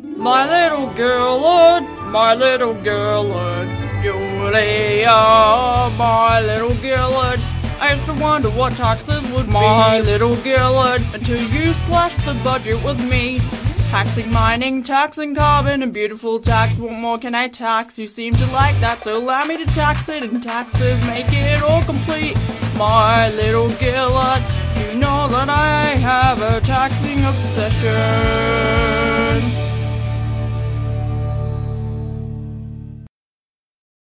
My little Gillard, my little Gillard, Julia, my little Gillard. I used to wonder what taxes would be. My little Gillard, until you slashed the budget with me. Taxing mining, taxing carbon, and beautiful tax. What more can I tax? You seem to like that, so allow me to tax it, and taxes make it all complete. My little Gillard, you know that I have a taxing obsession.